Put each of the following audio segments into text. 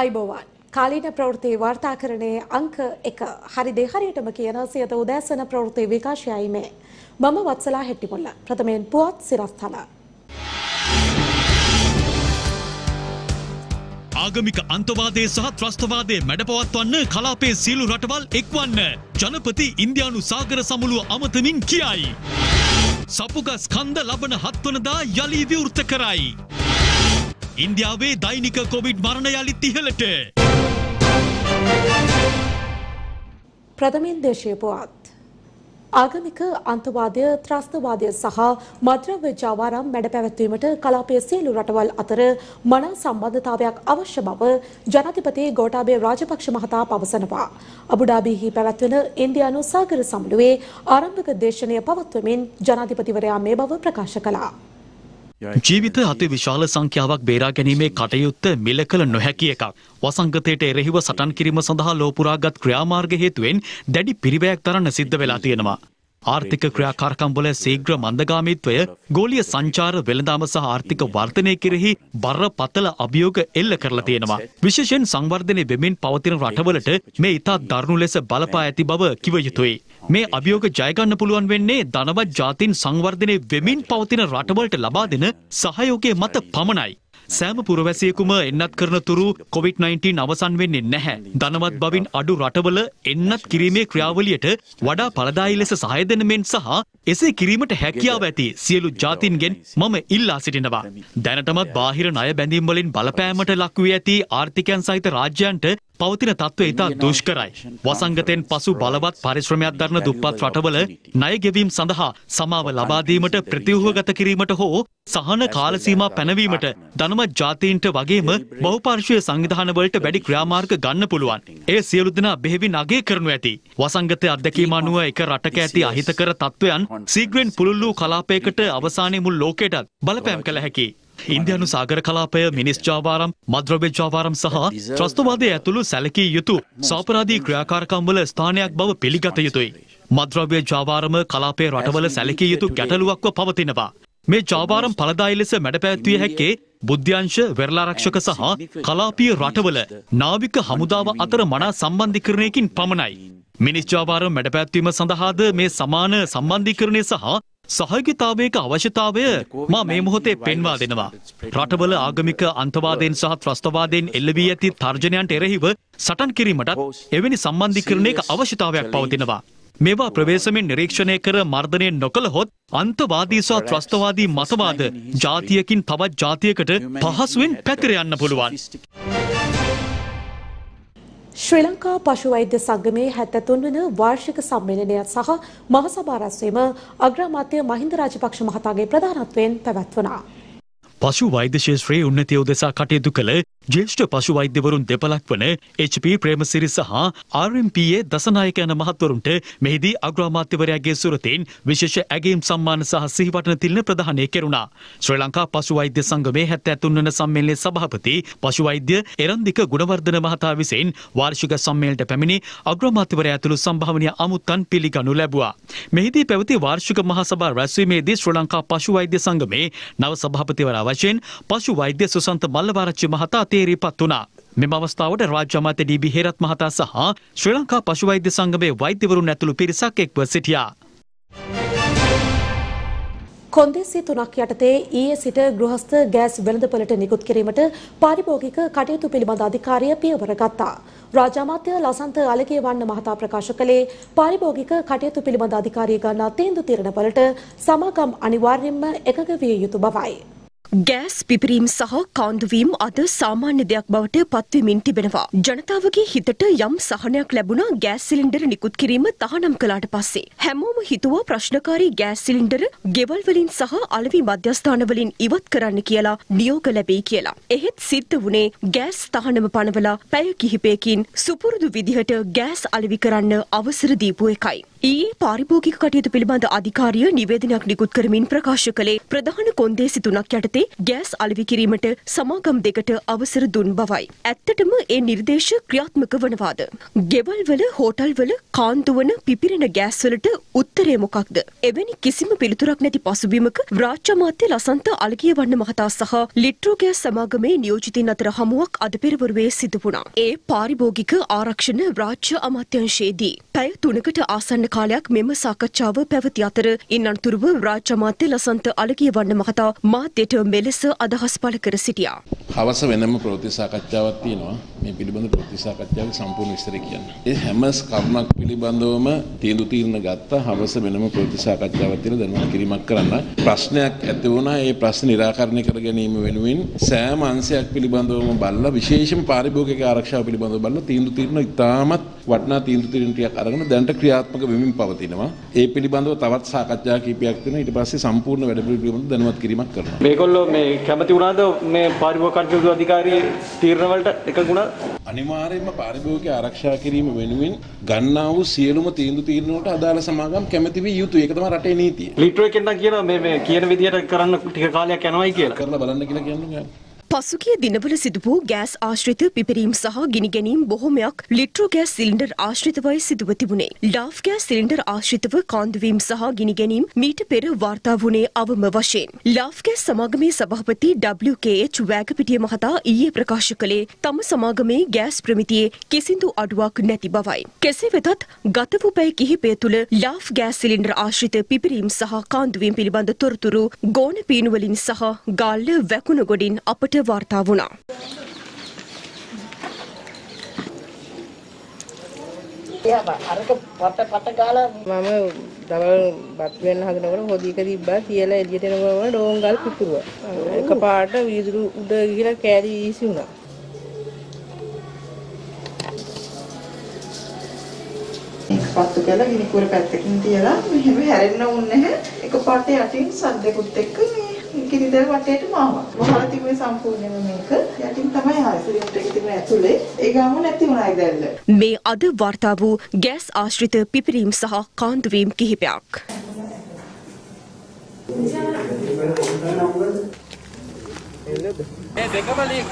අයිබෝවන්. කාලීන ප්‍රවෘත්ති වාර්තාකරණයේ අංක එක. හරිදේ හරියටම කියන සියත උදෑසන ප්‍රවෘත්ති විකාශයයි මේ. මම වත්සලා හෙට්ටිපොල්ල. ප්‍රථමයෙන් පුවත් සිරස්ථල. ආගමික අන්තවාදය සහ ත්‍රස්තවාදය මැඩපවත්වන්න කලාපේ සියලු රටවල් එක්වන්න. ජනපති ඉන්දයානු සාගර සමුළුව අමතමින් කියයි. සපුගස් කන්ද ලබන හත්වනදා යළි විවෘත කරයි. ඉන්දියාවේ දෛනික කොවිඩ් මරණ යළිත් ඉහලට. ප්‍රථමයෙන් දේශය පුවත් ආගමික අන්තවාදය ත්‍රස්තවාදය සහ මද්‍රව්‍ය ජාවාරම් මැඩ පැවැත්වීමට කලාපය සියලු රටවල් අතර මනා සම්බන්ධතාවයක් අවශ්‍ය බව ජනාධිපති ගෝඨාභය රාජපක්ෂ මහතා පවසනවා. අබුඩාබිහි පැවැත්වෙන ඉන්දියානු සාගර සමුළුවේ ආරම්භක දේශනය පවත්වමින් ජනාධිපතිවරයා මේ බව ප්‍රකාශ කළා. ජීවිත අති විශාල සංඛ්‍යාවක් බේරා ගැනීමේ කටයුත්ත මිල කළ නොහැකි එකක්. වසංගතයට එරෙහිව සටන් කිරීම සඳහා ලෝපුරාගත් ක්‍රියාමාර්ග හේතුවෙන් දැඩි පිරිවැයක් දරන්න සිද්ධ වෙලා තියෙනවා. ආර්ථික ක්‍රියාකාරකම්වල සීග්‍ර මන්දගාමීත්වය ගෝලිය සංචාර වෙළඳාම සහ ආර්ථික වර්ධනය කෙරෙහි බරපතල අභියෝග එල්ල කරලා තියෙනවා. විශේෂයෙන් සංවර්ධනය වෙමින් පවතින රටවලට මේ ඉතා දරුණු ලෙස බලපා ඇති බව කිව යුතුයි. මේ අභියෝග ජයගන්න පුළුවන් වෙන්නේ ධනවත් ජාතින් සංවර්ධනය වෙමින් පවතින රටවලට ලබා දෙන සහයෝගය මත පමණයි. සෑම පුරවැසියෙකුම එන්නත් කරන තුරු COVID-19 අවසන් වෙන්නේ නැහැ. ධනවත් බවින් අඩු රටවල එන්නත් කිරීමේ ක්‍රියාවලියට වඩා පලදායි ලෙස සහය දෙන මෙන් සහ එසේ කිරීමට හැකියාව ඇති සියලු ජාතින්ගෙන් මම ඉල්ලා සිටිනවා. දැනටමත් බාහිර ණය බැඳීම් වලින් බලපෑමට ලක් වී ඇති ආර්ථිකයන් සහිත රාජ්‍යයන්ට පවතින තත්ත්වය ඉතා දුෂ්කරයි. වසංගතෙන් පසු බලවත් පරිශ්‍රමයක් දරන දුප්පත් රටවල ණය ගෙවීම් සඳහා සමාව ලබා දීමට ප්‍රතිව්‍යුහගත කිරීමට හෝ සහන කාලසීමා පැනවීමට ධනවත් ජාතීන්ට වගේම බහුපාර්ශ්වීය සංවිධානවලට වැඩි ක්‍රියාමාර්ග ගන්න පුළුවන්. එය සියලු දෙනා බෙහෙවින් අගය කරනු ඇති. වසංගතය අත්දැකීම අනුව එක රටක ඇති අහිතකර තත්ත්වයන් සීග්‍රෙන් පුළුල් වූ කලාපයකට අවසානයේ මුල් ලෝකයටත් බලපෑම් කළ හැකි. ඉන්දයානු සාගර කලාපය මිනිස් ජාවාරම් මද්‍රව්‍ය ජාවාරම් සහ ත්‍රස්තවාදය ඇතුළු සැලකී යුතු සාපරාධී ක්‍රියාකාරකම්වල ස්ථානයක් බව පිළිගත යුතුයි. මද්‍රව්‍ය ජාවාරම කලාපේ රටවල සැලකිය යුතු ගැටලුවක්ව පවතිනවා. මේ ජාවාරම් පලදායි ලෙස මැඩ පැත්විය හැක්කේ බුද්ධ්‍යංශ වෙරලාරක්ෂක සහ කලාපිය රටවල නාවික හමුදාව අතර මනා සම්බන්ධිකරණයකින් පමණයි. මිනිස් ජාවාරම් මැඩ පැත්වීම සඳහාද මේ සමාන සම්බන්ධීකරණය සහ සහයගතාවයක අවශ්‍යතාවය මා මේ මොහොතේ පෙන්වා දෙනවා. රටවල ආගමික අන්තවාදයෙන් සහ ත්‍රස්තවාදයෙන් එල්ලවී ඇති තර්ජනයන්ට එරෙහිව සටන් කිරීමටත් එවැනි සම්බන්ධීකරණයක අවශ්‍යතාවයක් පවතිනවා. මේවා ප්‍රවේශමෙන් නිරීක්ෂණය කර මර්ධනය නොකළහොත් අන්තවාදී සහ ත්‍රස්තවාදී මතවාද ජාතියකින් තවත් ජාතියකට පහසුවෙන් පැතිර යන්න පුළුවන්. ශ්‍රී ලංකා පශු වෛද්‍ය සංගමේ හැත්තතුන් වන වාර්ෂික සම්මේලනය සහ මහසභා රැස්වීම අග්‍රාමාත්‍ය මහින්ද රාජපක්ෂ මහතාගේ ප්‍රධානත්වයෙන් පැවැත්වනා. පශු වෛද්‍ය ශේත්‍රයේ උන්නතිය උදෙසා කටයුතු කළ ජේෂ්ඨ පශු වෛද්‍යවරුන් දෙපළක් වන HP ප්‍රේමසිරි සහ RMPA දසනායක යන මහත්වරුන්ට මෙහිදී අග්‍රාමාත්‍යවරයාගේ සුරතෙන් විශේෂ ඇගීම් සම්මාන සහ සිහිවටන තිලින ප්‍රදානය කෙරුණා. ශ්‍රී ලංකා පශු වෛද්‍ය සංගමේ 73 වන සම්මේලනයේ සභාපති පශු වෛද්‍ය එරන්දික ගුණවර්ධන මහතා විසින් වාර්ෂික සම්මේලනයට පැමිණි අග්‍රාමාත්‍යවරයා ඇතුළු සම්භාවනීය අමුත්තන් පිළිගනු ලැබුවා. මෙහිදී පැවති වාර්ෂික මහසභා රැස්වීමේදී ශ්‍රී ලංකා පශු වෛද්‍ය සංගමේ නව සභාපතිවරයා වශයෙන් පශු වෛද්‍ය සුසන්ත මල්ලවරච්චි මහතා තේරීපත් වුණා. මෙම අවස්ථාවට රාජ්‍ය අමාත්‍ය ඩී.බී. හේරත් මහතා සහ ශ්‍රී ලංකා පශු වෛද්‍ය සංගමේ වෛද්‍යවරුන් ඇතුළු පිරිසක් එක්ව සිටියා. කොන්දේසි තුනක් යටතේ ඊයේ සිට ගෘහස්ත ගෑස් වෙළඳපොළට නිකුත් කිරීමට පාරිභෝගික කටයුතු පිළිබඳ අධිකාරිය පියවර ගත්තා. රාජාමාත්‍ය ලසන්ත අලගේවන්න මහතා ප්‍රකාශ කළේ පාරිභෝගික කටයුතු පිළිබඳ අධිකාරිය ගන්නා තීන්දුව තීරණවලට සමාගම් අනිවාර්යයෙන්ම එකග විය යුතු බවයි. ගෑස් පිපිරීම් සහ කාන්දුවීම් අද සාමාන්‍ය දෙයක් බවට පත්වමින් තිබෙනවා. ජනතාවගේ හිතට යම් සහනයක් ලැබුණා ගෑස් සිලින්ඩර නිකුත් කිරීම තහනම් කළාට පස්සේ. හැමෝම හිතුවා ප්‍රශ්නකාරී ගෑස් සිලින්ඩර ගෙවල් වලින් සහ අලවි මධ්‍යස්ථාන වලින් ඉවත් කරන්න කියලා නියෝග ලැබෙයි කියලා. එහෙත් සිද්ධ වුණේ ගෑස් තහනම පනවලා පැය කිහිපයකින් සුපුරුදු විදිහට ගෑස් අලෙවි කරන්න අවසර දීපු එකයි. ඊයේ පාරිභෝගික කටයුතු පිළිබඳ අධිකාරිය නිවේදනයක් නිකුත් කරමින් ප්‍රකාශ කළේ ප්‍රධාන කොන්දේසි තුනක් යටතේ යටතේ ගෑස් අලෙවි කිරීමට සමාගම් දෙකට අවසර දුන් බවයි. ඇත්තටම ඒ නිර්දේශ ක්‍රියාත්මක වනවාද? ගෙවල් වල හෝටල් වල කාන්දුවන පිපිරෙන ගෑස් වලට උත්තරය මොකක්ද? එවැනි කිසිම පිළිතුරක් නැති පසුබිමක රාජ්‍ය අමාත්‍ය ලසන්ත අලගියවන්න මහතා සහ ලිට්‍රෝ ගෑස් සමාගමේ නියෝජිතින් අතර හමුවක් අද පෙරවරුවේ සිදු වුණා. ඒ පාරිභෝගික ආරක්ෂණ රාජ්‍ය අමාත්‍යංශයේදී පැය තුනකට ආසන්න කාලයක් මෙම සාකච්ඡාව පැවති අතර ඉන් අනතුරුව රාජ්‍ය අමාත්‍ය ලසන්ත අලගියවන්න මහතා මාධ්‍යට මෙලෙස අදහස් පළ කර සිටියා. හවස වෙනම ප්‍රවෘත්ති සාකච්ඡාවක් තියෙනවා. මේ පිළිබඳ ප්‍රවෘත්ති සාකච්ඡාවේ සම්පූර්ණ විස්තරය කියන්න. ඒ හැම කරුණක් පිළිබඳවම තීන්දු තීරණ ගත්තා. හවස වෙනම ප්‍රවෘත්ති සාකච්ඡාවක් තියෙන දැනුවත් කිරීමක් කරන්න. ප්‍රශ්නයක් ඇති වුණා. ඒ ප්‍රශ්න निराකරණය කර ගැනීම වෙනුවෙන් සෑම අංශයක් පිළිබඳවම බලලා විශේෂම පාරිභෝගික ආරක්ෂාව පිළිබඳව බලලා තීන්දු තීරණ ඉතාමත් වටිනා තීන්දු තීරණ ටිකක් අරගෙන දැනට ක්‍රියාත්මක වෙමින් පවතිනවා. ඒ පිළිබඳව තවත් සාකච්ඡා කිහිපයක් තියෙනවා. ඊට පස්සේ සම්පූර්ණ වැඩ පිළිවෙල දැනුවත් කිරීමක් කරනවා. මේගොල්ලෝ මේ කැමති වුණාද මේ පාරිභෝගික කටයුතු අධිකාරී තීරණ වලට එකඟ වුණාද? අනිවාර්යයෙන්ම පාරිභෝගික ආරක්ෂා කිරීම වෙනුවෙන් ගන්නා වූ සියලුම තීන්දුව తీරන වලට අදාළ සමාගම් කැමැති විය යුතුයි. ඒක තමයි රටේ නීතිය. ලීට්‍රෝ එකෙන් නම් කියනවා මේ මේ කියන විදිහට කරන්න ටික කාලයක් යනවායි කියලා. කරලා බලන්න කියලා කියන්නේ. පසුගිය දිනවල සිදු වූ ගෑස් ආශ්‍රිත පිපිරීම් සහ ගිනිගැනීම් බොහොමයක් ලිට්‍රෝ ගෑස් සිලින්ඩර් ආශ්‍රිතවයි සිදුව තිබුණේ. ලාෆ් ගෑස් සිලින්ඩර් ආශ්‍රිතව කාන්දුවීම් සහ ගිනිගැනීම් මීට පෙර වාර්තා වුණේ අවම වශයෙන්. ලාෆ් ගෑස් සමාගමේ සභාපති WKH වෑගපිටිය මහතා ඊයේ ප්‍රකාශ කළේ තම සමාගමේ ගෑස් ප්‍රමිතියේ කිසිදු අඩුවක් නැති බවයි. කෙසේ වෙතත් ගත වූ පැය කිහිපය තුළ ලාෆ් ගෑස් සිලින්ඩර් ආශ්‍රිත පිපිරීම් සහ කාන්දුවීම් පිළිබඳ තොරතුරු ගෝන පීනුවලින් සහ ගාල්ල වැකුණ ගොඩින් අපට වාර්තා වුණා. අරක පට පට ගාලා මම දවල් බත් වෙන්න හදනකොට හොදියක තිබ්බා තියලා එළියට එනකොට ඩෝංගල් පිපුරුවා. එකපාරට වීදුරු උඩ ගිහලා කෑලි ඊසි වුණා. පත්තු කරලා ගිනි කුර පැත්තකින් තියලා මෙහෙම හැරෙන්න ඕනේ නැහැ. එකපාරට යටින් සද්දෙකුත් එක්ක මේ කිරිදර වටේටම ආවා. වහලා තිබුණේ සම්පූර්ණයෙන්ම මේක. යටින් තමයි සිලින්ඩර් එක තිබුණ ඇතුලේ. ඒ ගාම නැති වුණා ඒ දැල්ල. මේ අද වාර්තා වූ ගෑස් ආශ්‍රිත පිපිරීම් සහ කාන්දුවීම් කිහිපයක්. මේ දෙකම ලීක්.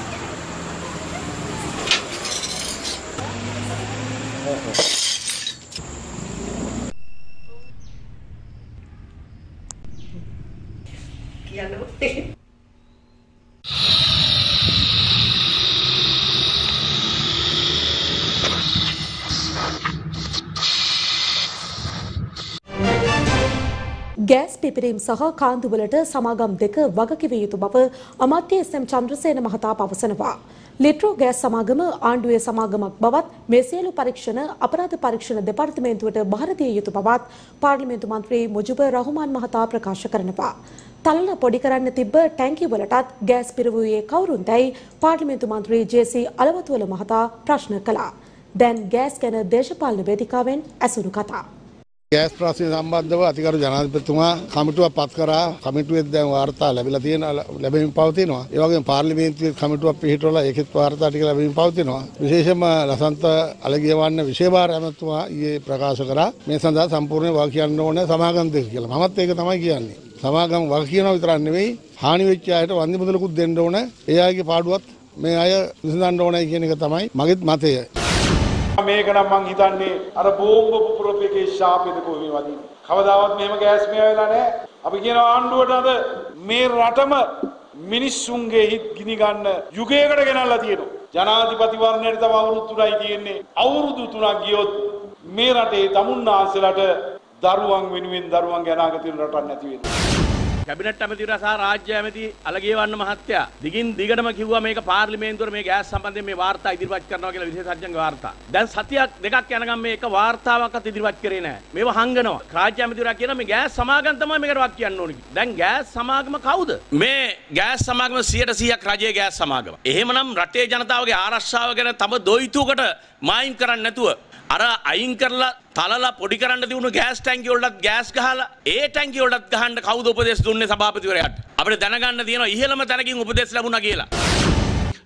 ගෑස් පිපිරීම් සහ කාන්දුවලට සමාගම් දෙක වගකිවිය යුතු බව අමාත්‍ය එස්.එම්. චන්ද්‍රසේන මහතා පවසනවා. ලිට්‍රෝ ගෑස් සමාගම ආණ්ඩුවේ සමාගමක් බවත් මේ සියලු පරීක්ෂණ අපරාධ පරීක්ෂණ දෙපාර්තමේන්තුවට බහර දිය යුතු බවත් පාර්ලිමේන්තු මන්ත්‍රී මුජිබුර් රහමාන් මහතා ප්‍රකාශ කරනවා. තලන පොඩි කරන්න තිබ්බ ටැංකිය වලටත් ගෑස් පිරවුවේ කවුරුන්දැයි පාර්ලිමේන්තු මන්ත්‍රී ජේ.සී. අලවතුවල මහතා ප්‍රශ්න කළා. දැන් ගෑස් ගැන දේශපාලන වේදිකාවෙන් ඇසුරු කතා. ගෑස් ප්‍රශ්නය සම්බන්ධව අතිකරු ජනාධිපතිතුමා කමිටුවක් පත් කරා කමිටුවේ දැන් වාර්තා ලැබිලා තියෙන ලැබෙමින් පවතිනවා. ඒ වගේම පාර්ලිමේන්තුවේ කමිටුවක් පිහිටවලා ඒකෙත් වාර්තා ටික ලැබෙමින් පවතිනවා. විශේෂයෙන්ම ලසන්ත අලගියවන්න විශේෂ ඇමතුමා ඊයේ ප්‍රකාශ කරා මේ සඳහා සම්පූර්ණ වාක් කියන්න ඕනේ සමාගම් දෙක කියලා. මමත් ඒක තමයි කියන්නේ. සමාගම් වග කියනවා විතරක් නෙවෙයි හානි වෙච්ච අයට වන්දි මුදලකුත් දෙන්න ඕනේ. ඒ අයගේ පාඩුවත් මේ අය විසඳන්න ඕනේ කියන එක තමයි මගේත් මතය. මේක නම් මං හිතන්නේ අර බෝම්බ පුපුරපු එකේ ශාපෙද කොහේ වදින්නේ. කවදාවත් මෙහෙම ගෑස් මෙයා වෙලා නැහැ. අපි කියන ආණ්ඩුවට අද මේ රටම මිනිස්සුන්ගේ හිත් ගිනි ගන්න යුගයකට ගෙනල්ලා තියෙනවා. ජනාධිපති වර්ණයට තව අවුරුදු 3යි තියෙන්නේ. අවුරුදු 3ක් ගියොත් මේ රටේ තමුන්නාන්සලට දරුවන් වෙනුවෙන් දරුවන්ගේ අනාගතය රටක් නැති වෙනවා. කැබිනට් ඇමතිවරයා සහ රාජ්‍ය ඇමති අලගේවන්න මහත්තයා දිගින් දිගටම කිව්වා මේක පාර්ලිමේන්තුවේ මේ ගෑස් සම්බන්ධයෙන් මේ වාර්තා ඉදිරිපත් කරනවා කියලා විශේෂඥ වාර්තා. දැන් සතියක් දෙකක් යනකම් මේක වාර්තාවක්වත් ඉදිරිපත් කරේ නැහැ. මේව හංගනවා. රාජ්‍ය ඇමතිවරයා කියනවා මේ ගෑස් සමාගම් තමයි මේකට වක් කියන්න ඕනේ. දැන් ගෑස් සමාගම කවුද? මේ ගෑස් සමාගම 100%ක් රජයේ ගෑස් සමාගම. එහෙමනම් රටේ ජනතාවගේ ආරක්ෂාව ගැන තම දොයිතුවකට මායිම් කරන්නේ නැතුව අර අයින් කරලා තලලා පොඩි කරන්න තිබුණු ගෑස් ටැංකිය වලටත් ගෑස් ගහලා ඒ ටැංකිය වලටත් ගහන්න කවුද උපදෙස් දුන්නේ සභාපතිවරයාට? අපිට දැනගන්න තියෙනවා ඉහළම තැනකින් උපදෙස් ලැබුණා කියලා.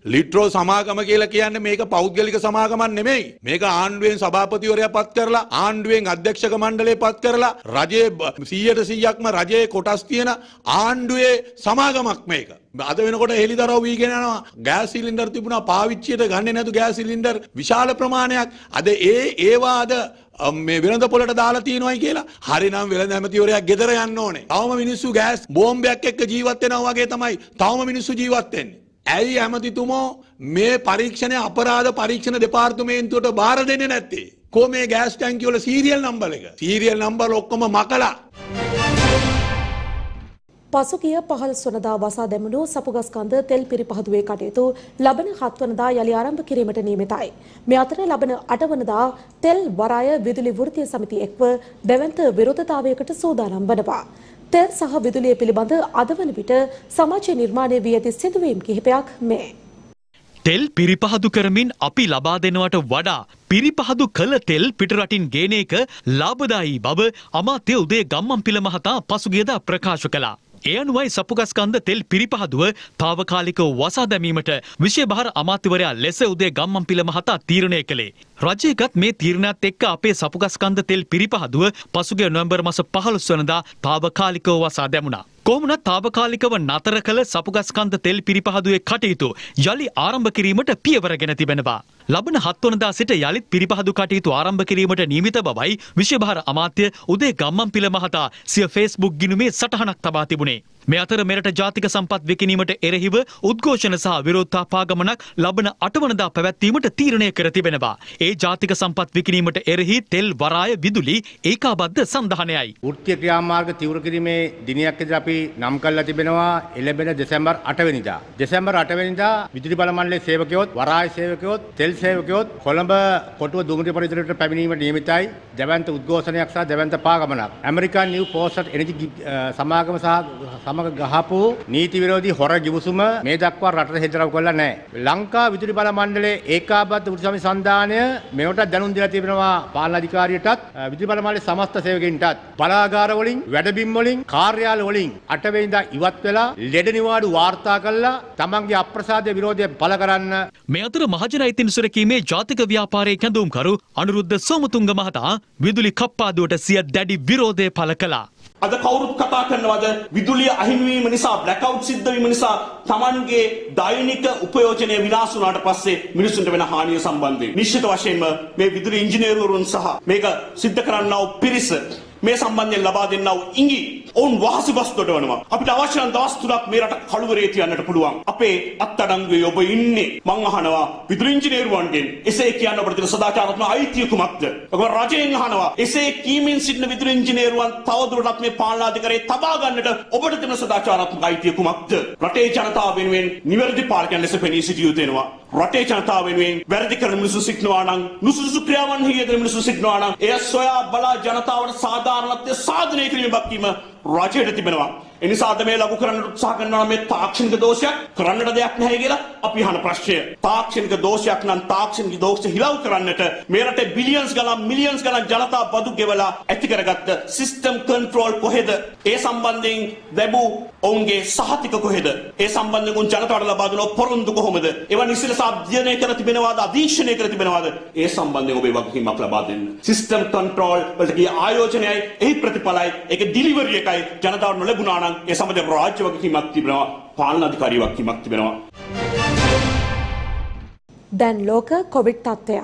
ලිට්‍රෝ සමාගම කියලා කියන්නේ මේක පෞද්ගලික සමාගමක් නෙමෙයි. මේක ආණ්ඩුවෙන් සභාපතිවරයා පත් කරලා ආණ්ඩුවෙන් අධ්‍යක්ෂක මණ්ඩලය පත් කරලා රජයේ 100ට 100ක්ම රජයේ කොටස් තියෙන ආණ්ඩුවේ සමාගමක් මේක. අද වෙනකොට හෙළිදරව් වීගෙන යනවා ගෑස් සිලින්ඩර් තිබුණා පාවිච්චියට ගන්නේ නැතු ගෑස් සිලින්ඩර් විශාල ප්‍රමාණයක් අද ඒ ඒවා අද මේ වෙළඳ පොලට දාලා තියෙනවයි කියලා හරිනම් වෙළඳ ඇමතිවරයා ගෙදර යන්න ඕනේ. තවම මිනිස්සු ගෑස් බෝම්බයක් එක්ක ජීවත් වෙනවා වගේ තමයි තවම මිනිස්සු ජීවත් වෙන්නේ. ඇයි ඇමතිතුමෝ මේ පරීක්ෂණය අපරාධ පරීක්ෂණ දෙපාර්තමේන්තුවට බාර දෙන්නේ නැත්තේ? කෝ මේ ගෑස් ටැංකිය වල සීරියල් නම්බර එක? සීරියල් නම්බර ඔක්කොම මකලා පසුගිය පහළ සොනදා වසා දැමුණු සපුගස්කන්ද තෙල් පිරිපහදුවේ කටයුතු ලබන හත්වනදා යළි ආරම්භ කිරීමට නියමිතයි. මේ අතර ලබන අටවනදා තෙල් වරාය විදුලි වෘත්තීය සමිති එක්ව දැවන්ත විරෝධතාවයකට සූදානම් වනවා. තෙල් සහ විදුලිය පිළිබඳ අද වන විට සමාජය නිර්මාණය වී ඇති සිදුවීම් කිහිපයක් මේ. තෙල් පිරිපහදු කරමින් අපි ලබා දෙනවට වඩා පිරිපහදු කළ තෙල් පිටරටින් ගේන එක ලාභදායී බව අමාත්‍ය උදේ ගම්මන්පිල මහතා පසුගියදා ප්‍රකාශ කළා. ඒ අනුවයි සපුගස්කන්ද තෙල් පිරිපහදුව තාවකාලිකව වසා දැමීමට විශේභාර අමාත්‍යවරයා ලෙස උදේ ගම්මන්පිල මහතා තීරණය කළේ. රජයගත් මේ තීරණයත් එක්ක අපේ සපුගස්කන්ද තෙල් පිරිපහදුව පසුගිය නොවැම්බර් මාස 15 වනදා තාවකාලිකව වසා දැමුණා. කොහොමනත් තාවකාලිකව නතර කළ සපුගස්කන්ද තෙල් පිරිපහදුවේ කටයුතු යළි ආරම්භ කිරීමට පියවරගෙන තිබෙනවා. ලබන හත්වනදා සිට යළිත් පිරිපහදු කටයුතු ආරම්භ කිරීමට නියමිත බවයි විශ්වභාර අමාත්‍ය උදේ ගම්මන්පිල මහතා සිය ෆේස්බුක් ගිණුමේ සටහනක් තබා තිබුණේ. මේ අතර මෙරට ජාතික සම්පත් විකිණීමට එරෙහිව උද්ඝෝෂණ සහ විරෝධතා පාගමනක් ලබන අටවනදා පැවැත්වීමට තීරණය කර තිබෙනවා. ඒ ජාතික සම්පත් විකිණීමට එරෙහි තෙල් වරාය විදුලි ඒකාබද්ධ සන්ධානයයි. වෘත්තීය ක්‍රියාමාර්ග තීව්‍ර කිරීමේ දිනයක් ඉදිරි අපි නම් කරලා තිබෙනවා එළඹෙන දෙසැම්බර් 8 වෙනිදා. දෙසැම්බර් 8 වෙනිදා විදුලි බල මණ්ඩලයේ සේවකයොත් වරාය සේවකයොත් තෙල් සේවකයොත් කොළඹ කොටුව දුම්රිය පරිසරයට පැමිණීමට නියමිතයි. දැවැන්ත උද්ඝෝෂණයක් සහ දැවැන්ත පාගමනක්. ඇමරිකන් නිව් පෝස්ට් එනර්ජි සමාගම සහ සමග ගහපු නීති විරෝධී හොර ගිවිසුම මේ දක්වා රටට හෙදරව් කරලා නැහැ. ලංකා විදුලි බල මණ්ඩලයේ ඒකාබද්ධ වෘත්ති සමිති සන්ධානය මේකට දැනුම් දීලා තිබෙනවා පාලන අධිකාරියටත් විදුලි බල මණ්ඩලයේ සමස්ත සේවකයින්ටත් බලාගාර වලින් වැඩබිම් වලින් කාර්යාල වලින් අටවෙනිදා ඉවත් වෙලා ලෙඩ නිවාඩු වාර්තා කළා තමන්ගේ අප්‍රසාදය විරෝධය පළ කරන්න මේ අතර මහජන අයිතින් සුරකීමේ ජාතික ව්‍යාපාරයේ කැඳවුම්කරු අනුරුද්ධ සෝමතුංග මහතා විදුලි කප්පාදුවට සිය දැඩි විරෝධය පළ කළා. අද කවුරුත් කතා කරනවද? විදුලිය අහිමිවීම නිසා බ්ලැකවුට් සිද්ධ වීම නිසා Tamanගේ දෛනික උපයෝජනය විනාශ වුණාට පස්සේ මිනිසුන්ට වෙන හානිය සම්බන්ධයෙන්. නිශ්චිත වශයෙන්ම මේ විදුලි ඉංජිනේරුවරුන් සහ මේක සිද්ධ කරන්නා වූ පිරිස මේ සම්බන්ධයෙන් ලබා දෙන්නා වූ ඉඟි. ඔවුන් වහසිබස් දොඩවනවා. අපිට අවශ්‍ය නම් දවස් තුනක් මේ රට කළුවරේ තියන්නට පුළුවන්. අපේ අත්අඩංගුවේ ඔබ ඉන්නේ. මං අහනවා විදුලි ඉංජිනේරුවන්ගෙන් එසේ කියන්න අපිට තියෙන සදාචාරාත්මක අයිතිය කුමක්ද? ඔබ රජයෙන් අහනවා එසේ කීමෙන් සිටින විදුලි ඉංජිනේරුවන් තවදුරටත් මේ පාලනාධිකාරියේ තබා ගන්නට ඔබට තියෙන සදාචාරාත්මක අයිතිය කුමක්ද? රටේ ජනතාව වෙනුවෙන් නිවැරදි පාලකයන් ලෙස පෙනී සිටිය යුතු වෙනවා. රටේ ජනතාව වෙනුවෙන් වැරදි කරන මිනිස්සු සිටිනවා නම් නුසුසුසු ක්‍රියාවන්හි යෙදෙන මිනිස්සු සිටිනවා නම් එය සොයා බලා ජනතාවට සාධාරණත්වය සාධනය කිරීමේ බක්කීම රජයට තිබෙනවා. එනිසා අද මේ ලඝු කරන්නට උත්සාහ කරනවා මේ තාක්ෂණික දෝෂයක් කරන්නට දෙයක් නැහැ කියලා අපි අහන ප්‍රශ්නය. තාක්ෂණික දෝෂයක් නම් තාක්ෂණික දෝෂ හිලව් කරන්නට මේ රටේ බිලියන්ස් ගණන් මිලියන්ස් ගණන් ජනතා බදු ගෙවලා ඇති කරගත්ත සිස්ටම් කන්ට්‍රෝල් කොහෙද? ඒ සම්බන්ධයෙන් ලැබූ ඔවුන්ගේ සහතික කොහෙද? ඒ සම්බන්ධයෙන් උන් ජනතාවට ලබා දුන පොරොන්දු කොහොමද? ඒවා නිසිලස අධ්‍යයනය කර තිබෙනවාද? අධීක්ෂණය කර තිබෙනවාද? ඒ සම්බන්ධයෙන් ඔබේ වගකීමක් ලබා දෙන්න. සිස්ටම් කන්ට්‍රෝල් වලට ගිය ආයෝජනයයි එහි ප්‍රතිඵලයි ඒක ඩිලිවරි එකයි ජනතාවට නොලැබුණා නම් ඒ සමග රාජ්‍ය වගකීමක් තිබෙනවා පාලන අධිකාරී වගකීමක් තිබෙනවා. දැන් ලෝක කොවිඩ් තත්ත්වය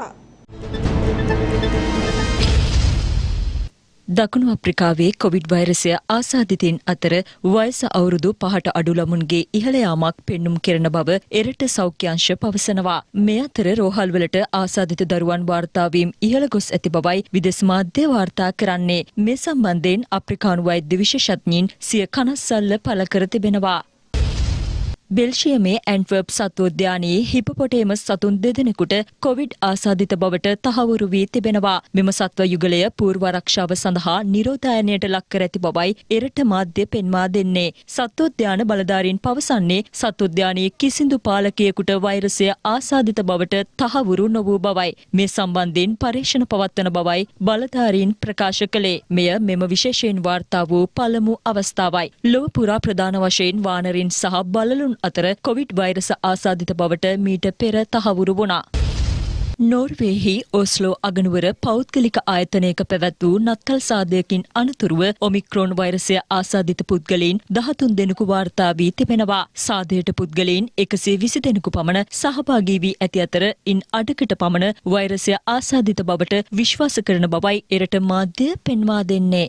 දකුණු අප්‍රිකාවේ කොවිඩ් වෛරසය ආසාදිතයින් අතර වයස අවුරුදු පහට අඩු ළමුන්ගේ ඉහළ යාමක් පෙන්눔 කෙරෙන බව එරට සෞඛ්‍යංශ පවසනවා. මේ අතර රෝහල්වලට ආසාදිත දරුවන් වාර්තාවීම් ඉහළ ගොස් ඇති බවයි විදෙස් මාධ්‍ය වාර්තා කරන්නේ. මේ සම්බන්ධයෙන් අප්‍රිකානු වෛද්‍ය විශේෂඥයින් සිය කනස්සල්ල පළ කර තිබෙනවා. බෙල්ෂියමේ ඇන්වර්ප් සත්වෝද්‍යානයේ හිපපොටේමස් සතුන් දෙදෙනෙකුට කොවිඩ් ආසාධිත බවට තහවුරු වී තිබෙනවා. මෙම සත්ව යුගලය පූර්වරක්ෂාව සඳහා නිරෝධායනයට ලක්කර ඇති බවයි එරට මාධ්‍ය පෙන්වා දෙන්නේ. සත්වෝද්‍යාන බලධාරීන් පවසන්නේ සත්වෝද්‍යානයේ කිසිදු පාලකයෙකුට වෛරසය ආසාධිත බවට තහවුරු නොවූ බවයි. මේ සම්බන්ධයෙන් පරීක්ෂණ පවත්වන බවයි බලධාරීන් ප්‍රකාශ කළේ. මෙය මෙම විශේෂයෙන් වාර්තා වූ පළමු අවස්ථාවයි. ලොව පුරා ප්‍රධාන වශයෙන් වානරින් සහ බලලුන් සතුන් අතර කොවිඩ් වෛරස ආසාදිත බවට මීට පෙර තහවුරු වුණා. නෝර්වේහි ඔස්ලෝ අගනුවර පෞද්ගලික ආයතනයක පැවැත් වූ නත්තල් සාදයකින් අනතුරුව ඔමික්‍රෝන් වෛරසය ආසාධිත පුද්ගලයින් දහතුන් දෙනෙකු වාර්තා වී තිබෙනවා. සාදයට පුද්ගලයින් එකසේ විසි දෙනෙකු පමණ සහභාගී වී ඇති අතර ඉන් අඩකට පමණ වෛරසය ආසාධිත බවට විශ්වාස කරන බවයි එරට මාධ්‍ය පෙන්වා දෙන්නේ.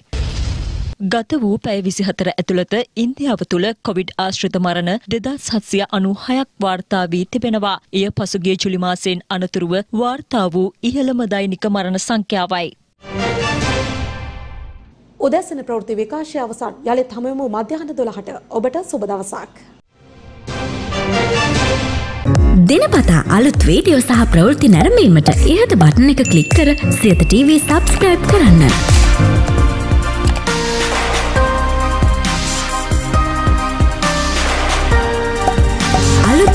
ගත වූ පැය විසිහතර ඇතුළත ඉන්දියාව තුළ කොවිඩ් ආශ්‍රිත මරණ දෙදස් හත්සිය අනු හයක් වාර්තා වී තිබෙනවා. එය පසුගිය ජුලි මාසයෙන් අනතුරුව වාර්තා වූ ඉහළම දෛනික මරණ සංඛ්‍යාවයි. උදැසන ප්‍රවෘත්ති විකාශය අවසන් යළිත් හමුවමු මධ්‍යහන දොළහට ඔබට සුබ දවසක්. දෙනපතා අලුත් වීඩියෝ සහ ප්‍රවෘත්ති නැරඹීමට ඉහත බටන එක ක්ලික් කර සියත TV සබස්ක්‍රයිබ් කරන්න.